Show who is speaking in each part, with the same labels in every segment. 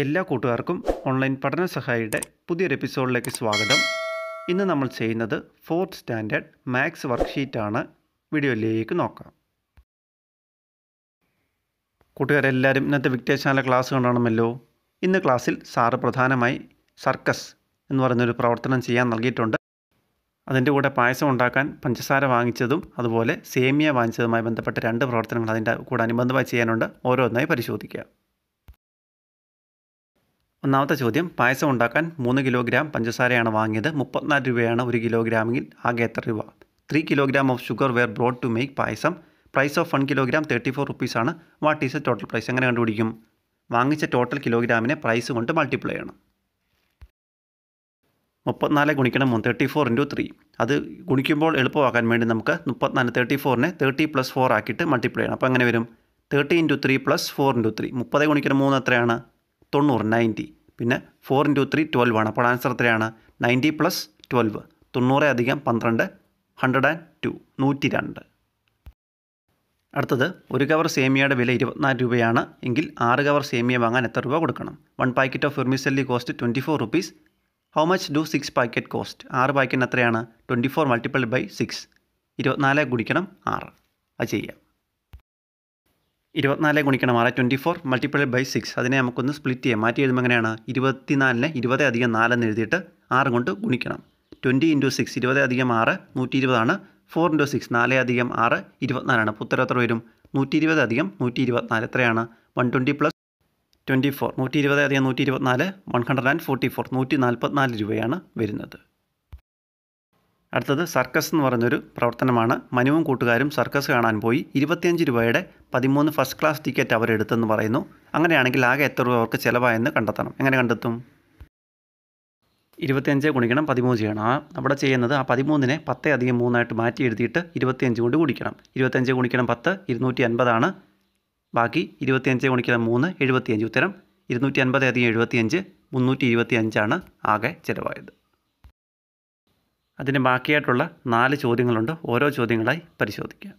Speaker 1: എല്ലാ കൂട്ടുകാർക്കും ഓൺലൈൻ പഠന സഹായിയുടെ പുതിയൊരു എപ്പിസോഡിലേക്ക് സ്വാഗതം. ഇന്ന് നമ്മൾ ചെയ്യുന്നത് ഫോർത്ത് സ്റ്റാൻഡേർഡ് മാത്സ് വർക്ക്ഷീറ്റാണ്. വീഡിയോയിലേക്ക് നോക്കാം. കൂട്ടുകാരെല്ലാവരും ഇന്നത്തെ വിക്ടേഴ്സാല ക്ലാസ് കണ്ടാണമല്ലോ ഇന്ന് ക്ലാസ്സിൽ സാറ് പ്രധാനമായി സർക്കസ് എന്ന് പറയുന്നൊരു പ്രവർത്തനം ചെയ്യാൻ നൽകിയിട്ടുണ്ട്. അതിന്റെ കൂടെ പായസം ഉണ്ടാക്കാൻ പഞ്ചസാര വാങ്ങിച്ചതും അതുപോലെ സേമിയ വാങ്ങിച്ചതുമായി ബന്ധപ്പെട്ട രണ്ട് പ്രവർത്തനങ്ങൾ അതിന്റെ കൂടെ അനുബന്ധമായി ചെയ്യാനുണ്ട്. ഓരോന്നായി പരിശോധിക്കുക ഒന്നാമത്തെ ചോദ്യം പായസം ഉണ്ടാക്കാൻ മൂന്ന് കിലോഗ്രാം പഞ്ചസാരയാണ് വാങ്ങിയത്. മുപ്പത്തിനാല് രൂപയാണ് ഒരു കിലോഗ്രാമെങ്കിൽ ആകെ എത്ര രൂപ? Three kilogram of sugar were brought to make payasam. Price of one kilogram thirty four റുപ്പീസാണ് what is a total price എങ്ങനെ കണ്ടുപിടിക്കും? വാങ്ങിച്ച ടോട്ടൽ കിലോഗ്രാമിനെ പ്രൈസ് കൊണ്ട് മൾട്ടിപ്ലൈ ചെയ്യണം. മുപ്പത്തിനാല് ഗുണിക്കണം മൂന്ന് തേർട്ടി ഫോർ ഇന്റു ത്രീ അത് ഗുണിക്കുമ്പോൾ എളുപ്പമാക്കാൻ വേണ്ടി നമുക്ക് മുപ്പത്തിനാല് തേർട്ടി ഫോറിനെ തേർട്ടി പ്ലസ് ഫോർ ആക്കിയിട്ട് മൾട്ടിപ്ലൈ ചെയ്യണം. അപ്പോൾ അങ്ങനെ വരും? Thirty into three plus four into three മുപ്പത് ഗുണിക്കണം മൂന്ന് എത്രയാണ്? തൊണ്ണൂറ് നയന്റി പിന്നെ ഫോർ ഇന്റു ത്രീ ട്വൽവ് ആണ്. അപ്പോൾ ആൻസർ എത്രയാണ്? നയന്റി പ്ലസ് ട്വൽവ് തൊണ്ണൂറ് അധികം പന്ത്രണ്ട് ഹൺഡ്രഡ് ആൻഡ് ടു നൂറ്റി രണ്ട് അടുത്തത് ഒരു കവർ സേമിയയുടെ വില ഇരുപത്തിനാല് രൂപയാണ് എങ്കിൽ ആറ് കവർ സേമിയ വാങ്ങാൻ എത്ര രൂപ കൊടുക്കണം? One packet of vermicelli cost twenty four rupees how much do six packet cost ആറ് പാക്കറ്റിന് എത്രയാണ്? Twenty four multiple by six ഇരുപത്തിനാല് കുടിക്കണം ആറ്. അത് ചെയ്യാം. ഇരുപത്തിനാല് ഗുണിക്കണം. ആറ് twenty four multiple by six അതിനെ നമുക്കൊന്ന് സ്പ്ലിറ്റ് ചെയ്യാം. മാറ്റി എഴുതുമ്പോൾ എങ്ങനെയാണ്? ഇരുപത്തിനാലിന് ഇരുപത് അധികം നാലെന്ന് എഴുതിയിട്ട് ആറ് കൊണ്ട് ഗുണിക്കണം. ട്വന്റി ഇന്റു സിക്സ് ഇരുപത് അധികം ആറ് നൂറ്റി ഇരുപതാണ് ഫോർ ഇന്റു സിക്സ് നാല് അധികം ആറ് ഇരുപത്തിനാലാണ് അപ്പോൾ എത്ര വരും? നൂറ്റി ഇരുപത് അധികം നൂറ്റി ഇരുപത്തിനാല് എത്രയാണ്? One twenty plus twenty four നൂറ്റി ഇരുപത് അധികം നൂറ്റി ഇരുപത്തിനാല് one hundred and forty four നൂറ്റി നാൽപ്പത്തിനാല് രൂപയാണ് വരുന്നത്. അടുത്തത് സർക്കസ് എന്ന് പറയുന്നൊരു പ്രവർത്തനമാണ്. മനുവും കൂട്ടുകാരും സർക്കസ് കാണാൻ പോയി. ഇരുപത്തിയഞ്ച് രൂപയുടെ പതിമൂന്ന് ഫസ്റ്റ് ക്ലാസ് ടിക്കറ്റ് അവർ അവരെടുത്തെന്ന് പറയുന്നു. അങ്ങനെയാണെങ്കിൽ ആകെ എത്ര രൂപ അവർക്ക് ചിലവായെന്ന് കണ്ടെത്തണം. എങ്ങനെ കണ്ടെത്തും? ഇരുപത്തിയഞ്ച് ഗുണിക്കണം പതിമൂന്ന് ചെയ്യണം. ആ അവിടെ ചെയ്യുന്നത് ആ പതിമൂന്നിനെ പത്തേ അധികം മൂന്നായിട്ട് മാറ്റി എഴുതിയിട്ട് ഇരുപത്തിയഞ്ച് കൊണ്ട് കുടിക്കണം ഇരുപത്തിയഞ്ച് ഗുണിക്കണം പത്ത് ഇരുന്നൂറ്റി അൻപതാണ്. ബാക്കി ഇരുപത്തിയഞ്ച് ഗുണിക്കണം മൂന്ന് എഴുപത്തിയഞ്ച്. ഉത്തരം ഇരുന്നൂറ്റി അൻപത് അധികം എഴുപത്തിയഞ്ച് മുന്നൂറ്റി ഇരുപത്തിയഞ്ചാണ് ആകെ ചിലവായത്. അതിന് ബാക്കിയായിട്ടുള്ള നാല് ചോദ്യങ്ങളുണ്ട്. ഓരോ ചോദ്യങ്ങളായി പരിശോധിക്കുക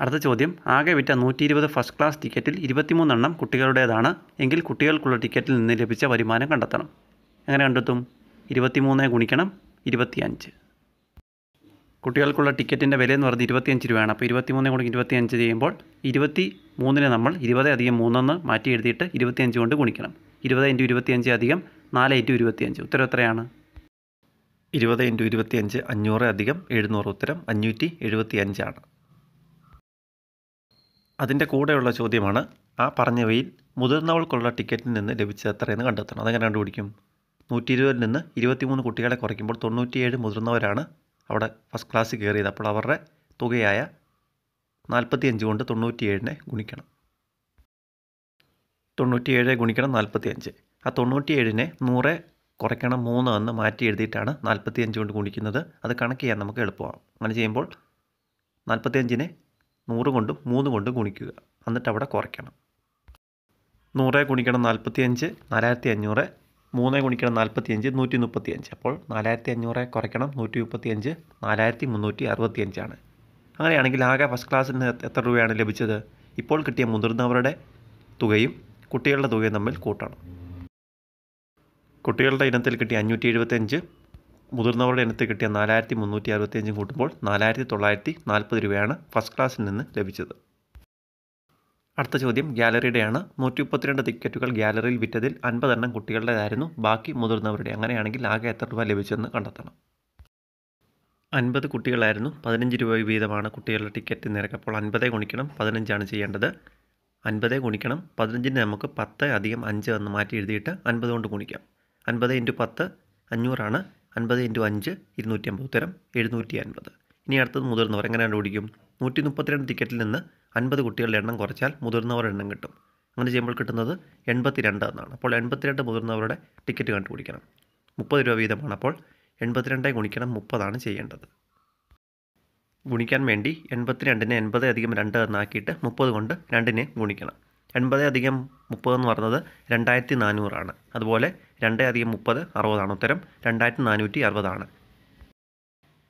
Speaker 1: അടുത്ത ചോദ്യം ആകെ വിറ്റ നൂറ്റി ഇരുപത് ഫസ്റ്റ് ക്ലാസ് ടിക്കറ്റിൽ ഇരുപത്തിമൂന്നെണ്ണം കുട്ടികളുടേതാണ്. എങ്കിൽ കുട്ടികൾക്കുള്ള ടിക്കറ്റിൽ നിന്ന് ലഭിച്ച വരുമാനം കണ്ടെത്തണം. എങ്ങനെ കണ്ടെത്തും? ഇരുപത്തിമൂന്ന് ഗുണിക്കണം ഇരുപത്തിയഞ്ച്. കുട്ടികൾക്കുള്ള ടിക്കറ്റിന്റെ വില എന്ന് പറയുന്നത് ഇരുപത്തിയഞ്ച് രൂപയാണ്. അപ്പോൾ ഇരുപത്തിമൂന്ന് കൊണ്ട് ഇരുപത്തിയഞ്ച് ചെയ്യുമ്പോൾ ഇരുപത്തി മൂന്നിന് നമ്മൾ ഇരുപത് അധികം മൂന്നൊന്ന് മാറ്റി എഴുതിയിട്ട് ഇരുപത്തിയഞ്ച് കൊണ്ട് ഗുണിക്കണം. ഇരുപത് ഇന്റു ഇരുപത്തിയഞ്ച് അധികം നാല് ഇന്റു ഇരുപത്തിയഞ്ച്. ഉത്തരം എത്രയാണ്? ഇരുപത് ഇന്റു ഇരുപത്തിയഞ്ച് അഞ്ഞൂറ് അധികം എഴുന്നൂറ് ഉത്തരം അഞ്ഞൂറ്റി എഴുപത്തി അഞ്ചാണ് അതിന്റെ കൂടെയുള്ള ചോദ്യമാണ് ആ പറഞ്ഞവയിൽ മുതിർന്നവൾക്കുള്ള ടിക്കറ്റിൽ നിന്ന് ലഭിച്ചത് എത്രയെന്ന് കണ്ടെത്തണം. അതെങ്ങനെ കണ്ടുപിടിക്കും? നൂറ്റി ഇരുപതിൽ നിന്ന് ഇരുപത്തിമൂന്ന് കുട്ടികളെ കുറയ്ക്കുമ്പോൾ തൊണ്ണൂറ്റിയേഴ് മുതിർന്നവരാണ് അവിടെ ഫസ്റ്റ് ക്ലാസ്സിൽ കയറിയത്. അപ്പോൾ അവരുടെ തുകയായ നാൽപ്പത്തിയഞ്ച് കൊണ്ട് തൊണ്ണൂറ്റിയേഴിനെ ഗുണിക്കണം. തൊണ്ണൂറ്റിയേഴ് ഗുണിക്കണം നാൽപ്പത്തിയഞ്ച്. ആ തൊണ്ണൂറ്റിയേഴിനെ നൂറ് കുറയ്ക്കണം മൂന്ന് എന്ന് മാറ്റി എഴുതിയിട്ടാണ് നാൽപ്പത്തി അഞ്ച് കൊണ്ട് ഗുണിക്കുന്നത്. അത് കണക്ക് ചെയ്യാൻ നമുക്ക് എളുപ്പമാണ്. അങ്ങനെ ചെയ്യുമ്പോൾ നാൽപ്പത്തിയഞ്ചിനെ നൂറ് കൊണ്ടും മൂന്ന് കൊണ്ടും ഗുണിക്കുക. എന്നിട്ട് അവിടെ കുറയ്ക്കണം. നൂറ് ഗുണിക്കണം നാൽപ്പത്തി അഞ്ച് നാലായിരത്തി അഞ്ഞൂറ് മൂന്ന് ഗുണിക്കണം നാൽപ്പത്തി അഞ്ച് നൂറ്റി മുപ്പത്തി അഞ്ച് അപ്പോൾ നാലായിരത്തി അഞ്ഞൂറ് കുറയ്ക്കണം നൂറ്റി മുപ്പത്തി അഞ്ച് നാലായിരത്തി മുന്നൂറ്റി അറുപത്തി അഞ്ചാണ് അങ്ങനെയാണെങ്കിൽ ആകെ ഫസ്റ്റ് ക്ലാസ്സിന് എത്ര രൂപയാണ് ലഭിച്ചത്? ഇപ്പോൾ കിട്ടിയ മുതിർന്നവരുടെ തുകയും കുട്ടികളുടെ തുകയും തമ്മിൽ കൂട്ടണം. കുട്ടികളുടെ ഇനത്തിൽ കിട്ടിയ അഞ്ഞൂറ്റി എഴുപത്തഞ്ച് മുതിർന്നവരുടെ ഇനത്തിൽ കിട്ടിയ നാലായിരത്തി മുന്നൂറ്റി അറുപത്തിയഞ്ചും കൂട്ടുമ്പോൾ നാലായിരത്തി തൊള്ളായിരത്തി നാൽപ്പത് രൂപയാണ് ഫസ്റ്റ് ക്ലാസ്സിൽ നിന്ന് ലഭിച്ചത്. അടുത്ത ചോദ്യം ഗ്യാലറിയുടെയാണ് നൂറ്റി മുപ്പത്തിരണ്ട് ടിക്കറ്റുകൾ ഗ്യാലറിയിൽ വിറ്റതിൽ അൻപതെണ്ണം കുട്ടികളുടേതായിരുന്നു. ബാക്കി മുതിർന്നവരുടെ അങ്ങനെയാണെങ്കിൽ ആകെ എത്ര രൂപ ലഭിച്ചെന്ന് കണ്ടെത്തണം. അൻപത് കുട്ടികളായിരുന്നു. പതിനഞ്ച് രൂപ വീതമാണ് കുട്ടികളുടെ ടിക്കറ്റ് നിരക്ക്. അപ്പോൾ അൻപതേ ഗുണിക്കണം പതിനഞ്ചാണ് ചെയ്യേണ്ടത്. അൻപതേ ഗുണിക്കണം പതിനഞ്ചിന് നമുക്ക് പത്ത് അധികം അഞ്ച് എന്ന് മാറ്റി എഴുതിയിട്ട് അൻപത് കൊണ്ട് ഗുണിക്കാം. അൻപത് ഇന്റു പത്ത് അഞ്ഞൂറാണ്. അൻപത് ഇന്റു അഞ്ച് ഇരുന്നൂറ്റി അമ്പത് ഉത്തരം എഴുന്നൂറ്റി അൻപത് ഇനി അടുത്തത് മുതിർന്നവർ എങ്ങനെ കണ്ടുപിടിക്കും? നൂറ്റി മുപ്പത്തിരണ്ട് ടിക്കറ്റിൽ നിന്ന് അൻപത് കുട്ടികളുടെ എണ്ണം കുറച്ചാൽ മുതിർന്നവരുടെ എണ്ണം കിട്ടും. അങ്ങനെ ചെയ്യുമ്പോൾ കിട്ടുന്നത് എൺപത്തി രണ്ട് എന്നാണ്. അപ്പോൾ എൺപത്തിരണ്ട് മുതിർന്നവരുടെ ടിക്കറ്റ് കണ്ടുപിടിക്കണം. മുപ്പത് രൂപ വീതമാണ്. അപ്പോൾ എൺപത്തിരണ്ടേ ഗുണിക്കണം മുപ്പതാണ് ചെയ്യേണ്ടത്. ഗുണിക്കാൻ വേണ്ടി എൺപത്തിരണ്ടിനെ എൺപത് അധികം രണ്ട് എന്നാക്കിയിട്ട് മുപ്പത് കൊണ്ട് രണ്ടിനെ ഗുണിക്കണം. എൺപത് അധികം മുപ്പത് എന്ന് പറയുന്നത് രണ്ടായിരത്തി നാനൂറാണ് അതുപോലെ രണ്ട് അധികം മുപ്പത് അറുപതാണ് ഉത്തരം. രണ്ടായിരത്തി നാനൂറ്റി അറുപതാണ്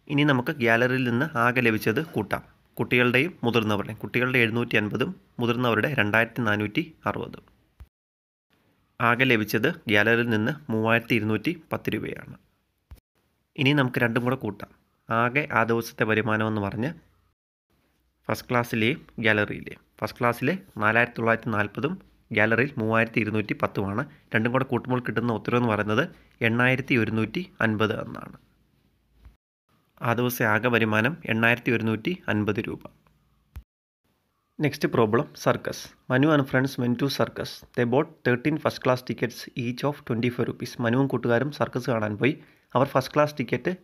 Speaker 1: ഇനി നമുക്ക് ഗ്യാലറിയിൽ നിന്ന് ആകെ ലഭിച്ചത് കൂട്ടാം. കുട്ടികളുടെയും മുതിർന്നവരുടെയും കുട്ടികളുടെ എഴുന്നൂറ്റി അൻപതും മുതിർന്നവരുടെ രണ്ടായിരത്തി നാനൂറ്റി അറുപതും ആകെ ലഭിച്ചത് ഗ്യാലറിയിൽ നിന്ന് മൂവായിരത്തി ഇരുന്നൂറ്റി പത്ത് രൂപയാണ്. ഇനി നമുക്ക് രണ്ടും കൂടെ കൂട്ടാം. ആകെ ആ ദിവസത്തെ വരുമാനമെന്ന് പറഞ്ഞ് ഫസ്റ്റ് ക്ലാസ്സിലെയും ഗ്യാലറിയിലെയും ഫസ്റ്റ് ക്ലാസ്സിലെ നാലായിരത്തി തൊള്ളായിരത്തി നാൽപ്പതും ഗ്യാലറിയിൽ മൂവായിരത്തി ഇരുന്നൂറ്റി പത്തുമാണ് രണ്ടും കൂടെ കൂട്ടുമ്പോൾ കിട്ടുന്ന ഉത്തരവെന്ന് പറയുന്നത് എണ്ണായിരത്തി ഒരുന്നൂറ്റി അൻപത് എന്നാണ്. ആ ദിവസം ആകെ വരുമാനം എണ്ണായിരത്തി ഒരുന്നൂറ്റി അൻപത് രൂപ. Next problem circus Manu and friends went to circus they bought thirteen first class tickets each of twenty five rupees മനുവും കൂട്ടുകാരും സർക്കസ് കാണാൻ പോയി. അവർ ഫസ്റ്റ് ക്ലാസ് ടിക്കറ്റ്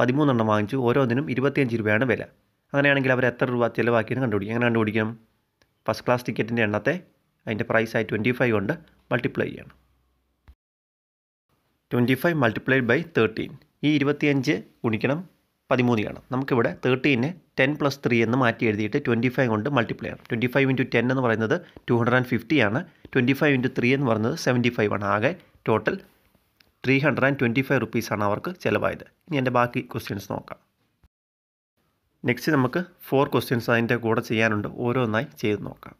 Speaker 1: പതിമൂന്നെണ്ണം വാങ്ങിച്ചു. ഓരോന്നിനും ഇരുപത്തിയഞ്ച് രൂപയാണ് വില. അങ്ങനെയാണെങ്കിൽ അവർ എത്ര രൂപ ചിലവാക്കിയെന്ന് കണ്ടുപിടിക്കും. എങ്ങനെ കണ്ടുപിടിക്കാം ഫസ്റ്റ് ക്ലാസ് ടിക്കറ്റിന്റെ എണ്ണത്തെ അതിന്റെ പ്രൈസായി ട്വന്റി ഫൈവ് കൊണ്ട് മൾട്ടിപ്ലൈ ചെയ്യണം. Twenty five multiplied by thirteen ഈ ഇരുപത്തിയഞ്ച് ഗുണിക്കണം പതിമൂന്ന് കാണാം. നമുക്കിവിടെ തേർട്ടീനെ ടെൻ പ്ലസ് ത്രീ എന്ന് മാറ്റി എഴുതിയിട്ട് ട്വന്റി ഫൈവ് കൊണ്ട് മൾട്ടിപ്ലൈ ചെയ്യണം. ട്വന്റി ഫൈവ് ഇന്റു ടെൻ എന്ന് പറയുന്നത് ടു ഹൺഡ്രഡ് ആൻഡ് ഫിഫ്റ്റി ആണ്. ട്വന്റി ഫൈവ് ഇന്റു ത്രീ എന്ന് പറയുന്നത് സെവന്റി ഫൈവ് ആണ്. ആകെ total three hundred and twenty five റുപ്പീസാണ് അവർക്ക് ചിലവായത്. ഇനി എന്റെ ബാക്കി ക്വസ്റ്റ്യൻസ് നോക്കാം. നെക്സ്റ്റ് നമുക്ക് ഫോർ ക്വസ്റ്റ്യൻസ് അതിന്റെ കൂടെ ചെയ്യാനുണ്ട്. ഓരോന്നായി ചെയ്ത് നോക്കാം.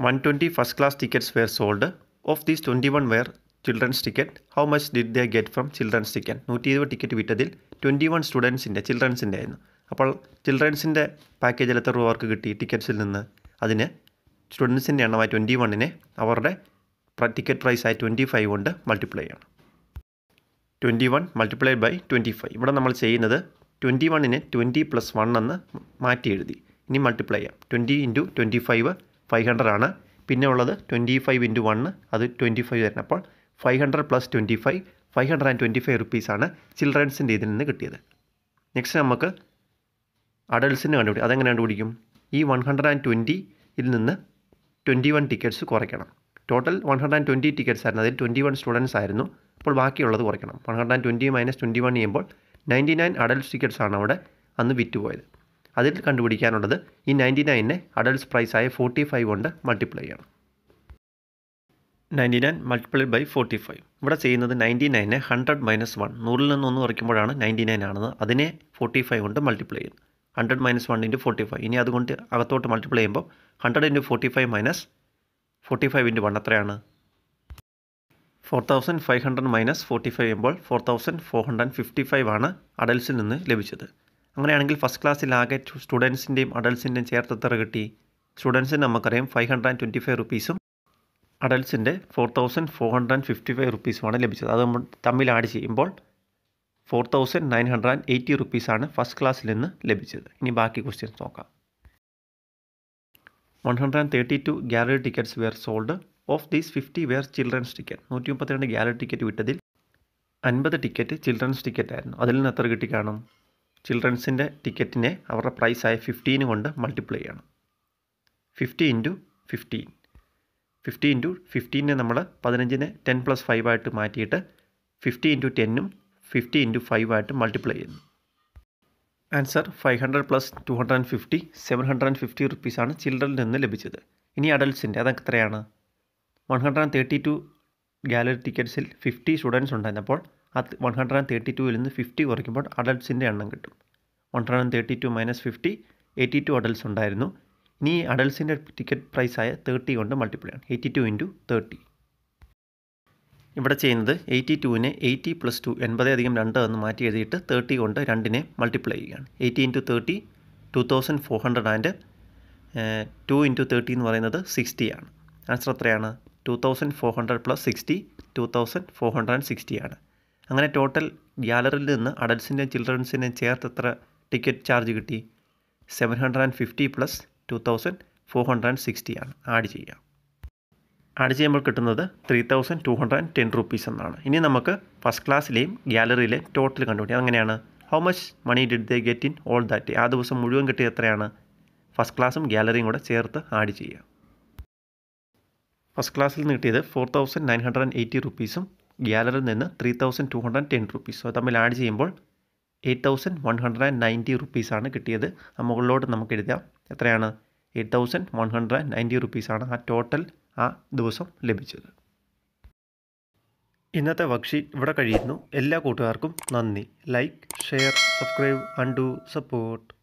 Speaker 1: One twenty first class tickets were sold of these twenty one were children's ticket how much did they get from children's ticket നൂറ്റി ഇരുപത് ടിക്കറ്റ് വിറ്റതിൽ ട്വന്റി വൺ സ്റ്റുഡൻസിന്റെ ചിൽഡ്രൻസിന്റെ ആയിരുന്നു. അപ്പോൾ ചിൽഡ്രൻസിന്റെ പാക്കേജിൽ എത്ര രൂപ അവർക്ക് കിട്ടി ടിക്കറ്റ്സിൽ നിന്ന്? അതിന് സ്റ്റുഡൻസിന്റെ എണ്ണമായി ട്വന്റി വണ്ണിനെ അവരുടെ ടിക്കറ്റ് പ്രൈസായി ട്വന്റി ഫൈവ് കൊണ്ട് മൾട്ടിപ്ലൈ ചെയ്യണം. Twenty one multiply by twenty five ഇവിടെ നമ്മൾ ചെയ്യുന്നത് ട്വന്റി വണ്ണിനെ ട്വന്റി പ്ലസ് വൺ എന്ന് മാറ്റി എഴുതി. ഇനി മൾട്ടിപ്ലൈ ചെയ്യാം. Twenty into twenty five five hundred ആണ്. പിന്നെ ഉള്ളത് ട്വന്റി ഫൈവ് ഇന്റു വണ്ണ് അത് ട്വന്റി ഫൈവ് തരണം അപ്പോൾ five hundred plus twenty five five hundred and twenty five റുപ്പീസാണ് ചിൽഡ്രൻസിന്റെ ഇതിൽ നിന്ന് കിട്ടിയത്. നെക്സ്റ്റ് നമുക്ക് അഡൾട്ട്സിന് കണ്ടുപിടിക്കും അതെങ്ങനെ കണ്ടുപിടിക്കും? ഈ വൺ ഹൺഡ്രഡ് ആൻഡ് ട്വന്റിയിൽ നിന്ന് ട്വന്റി വൺ ടിക്കറ്റ്സ് കുറയ്ക്കണം. Total one hundred and twenty tickets ആയിരുന്നു. അതിൽ ട്വന്റി വൺ സ്റ്റുഡൻസ് ആയിരുന്നു. അപ്പോൾ ബാക്കിയുള്ളത് കുറയ്ക്കണം. One hundred and twenty minus twenty one ചെയ്യുമ്പോൾ നയന്റി നയൻ അഡൾട്ട്സ് ടിക്കറ്റ്സ് ആണ് അവിടെ അന്ന് വിറ്റുപോയത്. അതിൽ കണ്ടുപിടിക്കാനുള്ളത് ഈ നയന്റി നയനെ അഡൾട്ട്സ് പ്രൈസായ ഫോർട്ടി ഫൈവ് കൊണ്ട് മൾട്ടിപ്ലൈ ചെയ്യണം. Ninety nine multiply by forty five ഇവിടെ ചെയ്യുന്നത് നയന്റി നയനെ ഹൺഡ്രഡ് മൈനസ് വൺ നൂറിൽ നിന്ന് ഒന്ന് കുറയ്ക്കുമ്പോഴാണ് നയന്റി നയൻ ആണെന്ന്. അതിനെ ഫോർട്ടി ഫൈവ് കൊണ്ട് മൾട്ടിപ്ലൈ ചെയ്യുന്നു. Hundred minus one into forty five ഇനി അതുകൊണ്ട് അകത്തോട്ട് മൾട്ടിപ്ലൈ ചെയ്യുമ്പോൾ hundred into forty five minus forty five into one എത്രയാണ്? Four thousand five hundred minus forty five ചെയ്യുമ്പോൾ four thousand four hundred fifty five ആണ് അഡൽസിൽ നിന്ന് ലഭിച്ചത്. അങ്ങനെയാണെങ്കിൽ ഫസ്റ്റ് ക്ലാസ്സിൽ ആകെ സ്റ്റുഡൻസിന്റെയും അഡൽസിന്റെയും ചേർത്ത് എത്ര കിട്ടി. സ്റ്റുഡൻസിന് നമുക്കറിയാം five hundred and twenty five റുപ്പീസും അഡൽസിന്റെ four thousand four hundred and fifty five റുപ്പീസുമാണ് ലഭിച്ചത്. അത് നമ്മൾ തമ്മിൽ ആഡ് ചെയ്യുമ്പോൾ four thousand nine hundred and eighty റുപ്പീസാണ് ഫസ്റ്റ് ക്ലാസ്സിൽ നിന്ന് ലഭിച്ചത്. ഇനി ബാക്കി ക്വസ്റ്റ്യൻസ് നോക്കാം. One hundred and thirty two gallery tickets were sold of these fifty were children's ticket. നൂറ്റി മുപ്പത്തിരണ്ട് ഗാലറി ടിക്കറ്റ് വിട്ടതിൽ അൻപത് ടിക്കറ്റ് ചിൽഡ്രൻസ് ടിക്കറ്റ് ആയിരുന്നു അതിൽ നിന്ന് എത്ര കിട്ടി കാണും? ചിൽഡ്രൻസിന്റെ ടിക്കറ്റിനെ അവരുടെ പ്രൈസായ ഫിഫ്റ്റീന് കൊണ്ട് മൾട്ടിപ്ലൈ ചെയ്യണം. Fifty into fifteen fifty into ഫിഫ്റ്റീനെ നമ്മൾ പതിനഞ്ചിനെ ടെൻ പ്ലസ് ഫൈവ് ആയിട്ട് മാറ്റിയിട്ട് ഫിഫ്റ്റി ഇന്റു ടെന്നും ഫിഫ്റ്റി ഇന്റു ഫൈവ് ആയിട്ട് മൾട്ടിപ്ലൈ ചെയ്യുന്നു. Answer five hundred plus two hundred and fifty seven hundred and fifty റുപ്പീസാണ് ചിൽഡ്രനിൽ നിന്ന് ലഭിച്ചത്. ഇനി അഡൽട്സിന്റെ അതൊക്കെ എത്രയാണ് one hundred and thirty two gallery ടിക്കറ്റ്സിൽ fifty students ഉണ്ടായിരുന്നപ്പോൾ അത് വൺ ഹൺഡ്രഡ് ആൻഡ് തേർട്ടി ടുവിൽ നിന്ന് ഫിഫ്റ്റി കുറയ്ക്കുമ്പോൾ അഡൽട്സിന്റെ എണ്ണം കിട്ടും. One hundred and thirty two minus fifty eighty two adults ഉണ്ടായിരുന്നു. ഇനി അഡൽട്സിന്റെ ടിക്കറ്റ് പ്രൈസായ തേർട്ടി കൊണ്ട് മൾട്ടിപ്ലൈ ആണ് എയ്റ്റി ടു ഇന്റു തേർട്ടി ഇവിടെ ചെയ്യുന്നത് എയ്റ്റി ടുവിനെ എയ്റ്റി പ്ലസ് ടു എൺപത് അധികം രണ്ട് എന്ന് മാറ്റി എഴുതിയിട്ട് തേർട്ടി കൊണ്ട് രണ്ടിനെ മൾട്ടിപ്ലൈ ചെയ്യുകയാണ്. Eighty into thirty two thousand four hundred and two into thirty എന്ന് പറയുന്നത് സിക്സ്റ്റി ആണ്. ആൻസർ എത്രയാണ്? Two thousand four hundred plus sixty two thousand four hundred and sixty ആണ്. അങ്ങനെ ടോട്ടൽ ഗ്യാലറിയിൽ നിന്ന് അഡൽസിന്റെയും ചിൽഡ്രൻസിന്റെയും ചേർത്ത് എത്ര ടിക്കറ്റ് ചാർജ് കിട്ടി? Seven hundred and fifty plus two thousand four hundred and sixty ആണ്. ആഡ് ചെയ്യുക ആഡ് ചെയ്യുമ്പോൾ കിട്ടുന്നത് three thousand two hundred and ten rupees എന്നാണ്. ഇനി നമുക്ക് ഫസ്റ്റ് ക്ലാസ്സിലെയും ഗ്യാലറിയിലെയും ടോട്ടൽ കണ്ടുപിടിക്കാം. അങ്ങനെയാണ് how much money did they get in all that ആ ദിവസം മുഴുവൻ കിട്ടിയത് എത്രയാണ്? ഫസ്റ്റ് ക്ലാസ്സും ഗ്യാലറിയും കൂടെ ചേർത്ത് ആഡ് ചെയ്യുക ഫസ്റ്റ് ക്ലാസ്സിൽ നിന്ന് കിട്ടിയത് four thousand nine hundred and eighty റുപ്പീസും ഗ്യാലറിയിൽ നിന്ന് three thousand two hundred ten റുപ്പീസും അത് തമ്മിൽ ആഡ് ചെയ്യുമ്പോൾ eight thousand one hundred and ninety റുപ്പീസാണ് കിട്ടിയത്. ആ മുകളിലോട്ട് നമുക്ക് എഴുതാം. എത്രയാണ്? Eight thousand one hundred and ninety റുപ്പീസാണ് ആ ടോട്ടൽ ആ ദിവസം ലഭിച്ചത്. ഇന്നത്തെ വർക്ക്ഷീറ്റ് ഇവിടെ കഴിയുന്നു. എല്ലാ കൂട്ടുകാർക്കും നന്ദി. Like share subscribe and do support